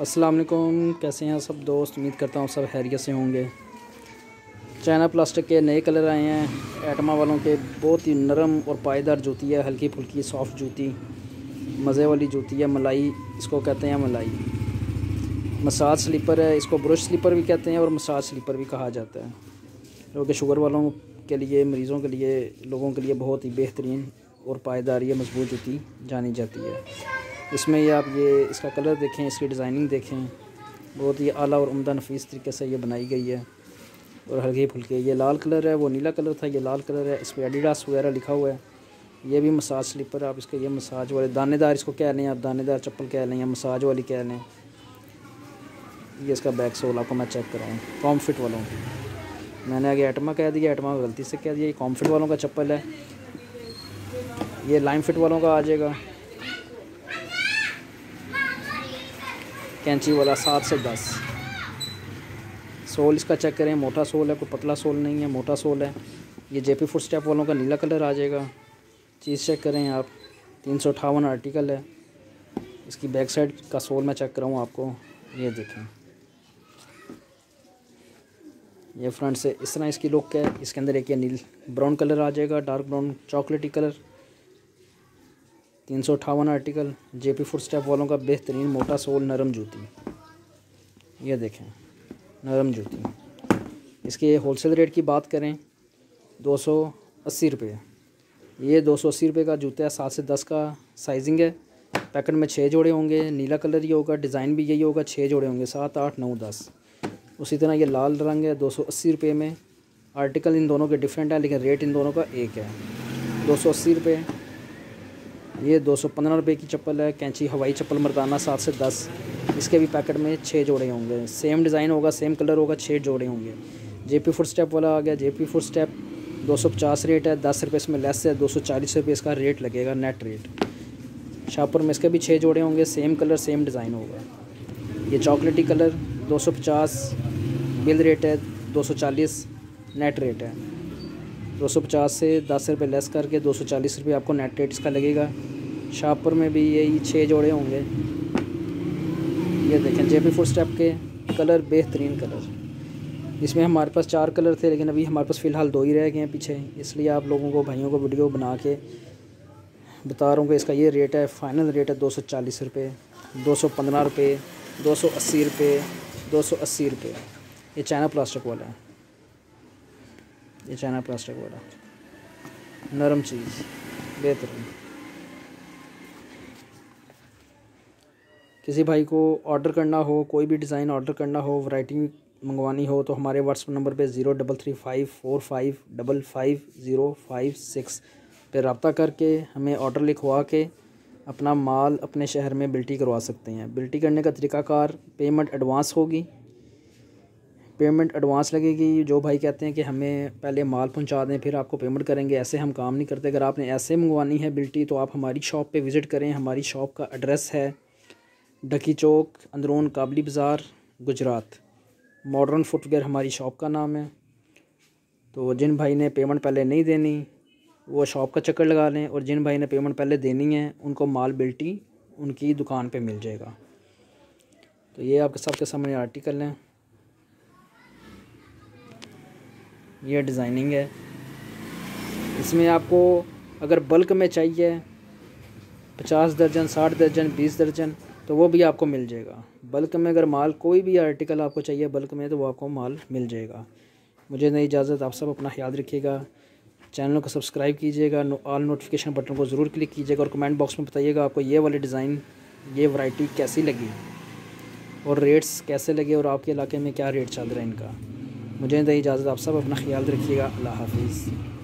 अस्सलाम वालेकुम कैसे हैं सब दोस्त? उम्मीद करता हूँ सब हैरियत से होंगे। चाइना प्लास्टिक के नए कलर आए हैं। एटमा वालों के बहुत ही नरम और पायदार जूती है हल्की फुल्की सॉफ्ट जूती। मज़े वाली जूती है, मलाई, इसको कहते हैं मलाई। मसाज स्लीपर है, इसको ब्रश स्लीपर भी कहते हैं और मसाज स्लीपर भी कहा जाता है। जो कि शुगर वालों के लिए, मरीज़ों के लिए, लोगों के लिए बहुत ही बेहतरीन और पायदार पायदारी मज़बूत जूती जानी जाती है। इसमें ये आप ये इसका कलर देखें, इसकी डिज़ाइनिंग देखें। बहुत ही आला और उम्दा नफीस तरीके से ये बनाई गई है। और हल्के फुल्के, ये लाल कलर है, वो नीला कलर था, ये लाल कलर है। इस पर एडिडास वगैरह लिखा हुआ है। ये भी मसाज स्लीपर आप इसके ये मसाज वाले दानेदार इसको कह लें, आप दानेदार चप्पल कह लें या मसाज वाली कह लें। ये इसका बैक सोल आपको मैं चेक कराऊँ, कॉम फिट वालों की। मैंने आगे एटमा कह दिया एटमा गलती से कह दिया, ये कॉम फिट वालों का चप्पल है। ये लाइन फिट वालों का आ जाएगा। कैंची वाला सात से दस। सोल इसका चेक करें, मोटा सोल है, कोई पतला सोल नहीं है, मोटा सोल है। ये जेपी फुट स्टेप वालों का नीला कलर आ जाएगा। चीज़ चेक करें आप, तीन सौ अठावन आर्टिकल है। इसकी बैक साइड का सोल मैं चेक कराऊँ आपको, ये देखें। ये फ्रंट से इस तरह इसकी लुक है, इसके अंदर एक ये नील ब्राउन कलर आ जाएगा डार्क ब्राउन चॉकलेटी कलर तीन सौ अट्ठावन article J P foot step वालों का बेहतरीन मोटा सोल नरम जूती। ये देखें, नरम जूती। इसके होलसेल रेट की बात करें, दो सौ अस्सी रुपये। ये दो सौ अस्सी रुपये का जूता है, सात से दस का साइजिंग है। पैकेट में छः जोड़े होंगे, नीला कलर ये होगा, डिज़ाइन भी यही होगा छः जोड़े होंगे, सात, आठ, नौ, दस। उसी तरह ये लाल रंग है, दो सौ अस्सी रुपये में। आर्टिकल इन दोनों के डिफरेंट है, लेकिन रेट इन दोनों का एक है। दो सौ अस्सी रुपये ये दो सौ पंद्रह रुपये की चप्पल है, कैंची हवाई चप्पल मर्दाना सात से दस। इसके भी पैकेट में छः जोड़े होंगे। सेम डिज़ाइन होगा, सेम कलर होगा छः जोड़े होंगे। जे पी फुट स्टेप वाला आ गया। जे पी फुट स्टेप दो सौ पचास रेट है, दस रुपये इसमें लेस है, दो सौ चालीस रुपये इसका रेट लगेगा नेट रेट शाहपुर में इसके भी छः जोड़े होंगे सेम कलर सेम डिज़ाइन होगा। ये चॉकलेटी कलर दो सौ पचास बिल रेट है, दो सौ चालीस नेट रेट है। दो सौ पचास से दस रुपये लेस करके दो सौ चालीस रुपये आपको नेट रेट इसका लगेगा। शाहपुर में भी यही छः जोड़े होंगे। ये देखें जे पी फुट स्टेप के कलर बेहतरीन कलर इसमें हमारे पास चार कलर थे, लेकिन अभी हमारे पास फ़िलहाल दो ही रह गए हैं पीछे। इसलिए आप लोगों को, भाइयों को वीडियो बना के बता रहा हूँ कि इसका ये रेट है फ़ाइनल रेट है दो सौ चालीस रुपये, दो सौ पंद्रह रुपये, दो सौ अस्सी रुपये, दो सौ अस्सी रुपये। ये चाइना प्लास्टिक वाला है। ये चाइना प्लास्टिक वाला। नरम चीज़, बेहतरीन। किसी भाई को ऑर्डर करना हो, कोई भी डिज़ाइन ऑर्डर करना हो वैरायटी मंगवानी हो तो हमारे व्हाट्सअप नंबर पे zero double three five four five double five zero five six पर रबता करके हमें ऑर्डर लिखवा के अपना माल अपने शहर में बिल्टी करवा सकते हैं। बिल्टी करने का तरीक़ाकार पेमेंट एडवांस होगी। पेमेंट एडवांस लगेगी, जो भाई कहते हैं कि हमें पहले माल पहुँचा दें, फिर आपको पेमेंट करेंगे। ऐसे हम काम नहीं करते। अगर आपने ऐसे मंगवानी है बिल्टी तो आप हमारी शॉप पे विज़िट करें। हमारी शॉप का एड्रेस है। डकी चौक, अंदरून काबली बाज़ार, गुजरात। मॉडर्न फुटवेयर हमारी शॉप का नाम है। तो जिन भाई ने पेमेंट पहले नहीं देनी, वो शॉप का चक्कर लगा लें और जिन भाई ने पेमेंट पहले देनी है, उनको माल बिल्टी उनकी दुकान पे मिल जाएगा। तो ये आपके सबके सामने आर्टिकल हैं। ये डिज़ाइनिंग है। इसमें आपको अगर बल्क में चाहिए, पचास दर्जन, साठ दर्जन, बीस दर्जन तो वो भी आपको मिल जाएगा। बल्क में अगर माल कोई भी आर्टिकल आपको चाहिए, बल्क में तो वो आपको माल मिल जाएगा। मुझे नहीं इजाज़त, आप सब अपना ख्याल रखिएगा। चैनल को सब्सक्राइब कीजिएगा ऑल नोटिफिकेशन बटन को ज़रूर क्लिक कीजिएगा और कमेंट बॉक्स में बताइएगा आपको ये वाली डिज़ाइन ये वैरायटी कैसी लगी और रेट्स कैसे लगे और आपके इलाके में क्या रेट चल रहा है इनका। मुझे नहीं इजाज़त, आप सब अपना ख्याल रखिएगा। अल्लाह हाफिज़।